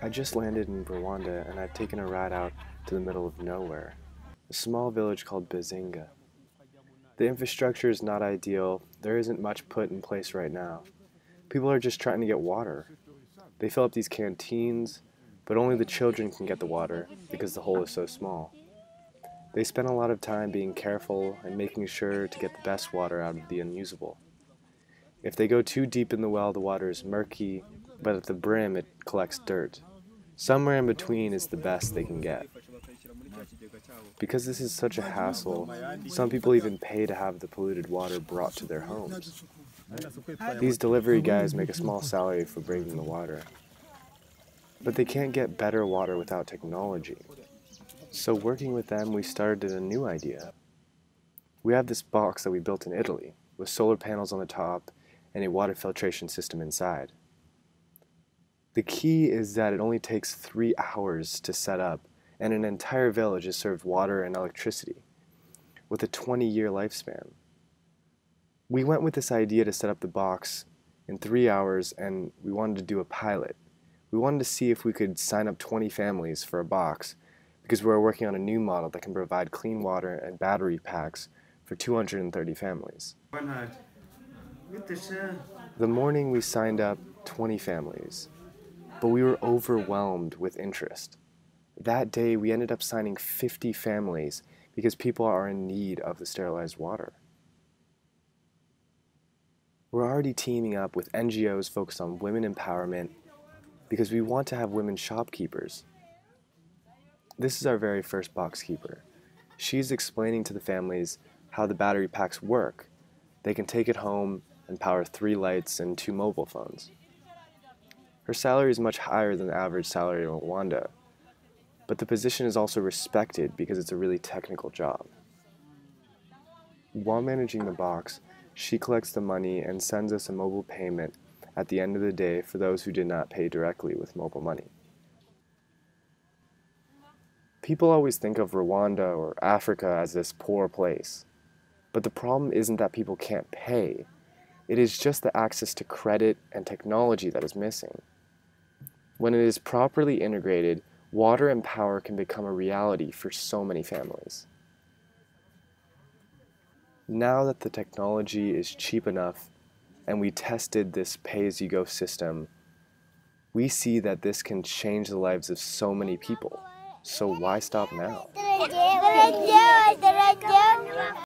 I just landed in Rwanda and I've taken a ride out to the middle of nowhere, a small village called Bazinga. The infrastructure is not ideal, there isn't much put in place right now. People are just trying to get water. They fill up these canteens, but only the children can get the water because the hole is so small. They spend a lot of time being careful and making sure to get the best water out of the unusable. If they go too deep in the well, the water is murky, but at the brim it collects dirt. Somewhere in between is the best they can get. Because this is such a hassle, some people even pay to have the polluted water brought to their homes. These delivery guys make a small salary for bringing the water. But they can't get better water without technology. So working with them, we started a new idea. We have this box that we built in Italy, with solar panels on the top and a water filtration system inside. The key is that it only takes three hours to set up, and an entire village is served water and electricity, with a 20 year lifespan. We went with this idea to set up the box in three hours, and we wanted to do a pilot. We wanted to see if we could sign up 20 families for a box because we are working on a new model that can provide clean water and battery packs for 230 families. The morning we signed up 20 families, but we were overwhelmed with interest. That day, we ended up signing 50 families because people are in need of the sterilized water. We're already teaming up with NGOs focused on women empowerment because we want to have women shopkeepers. This is our very first box keeper. She's explaining to the families how the battery packs work. They can take it home and power three lights and two mobile phones. Her salary is much higher than the average salary in Rwanda, but the position is also respected because it's a really technical job. While managing the box, she collects the money and sends us a mobile payment at the end of the day for those who did not pay directly with mobile money. People always think of Rwanda or Africa as this poor place, but the problem isn't that people can't pay. It is just the access to credit and technology that is missing. When it is properly integrated, water and power can become a reality for so many families. Now that the technology is cheap enough and we tested this pay-as-you-go system, we see that this can change the lives of so many people. So why stop now?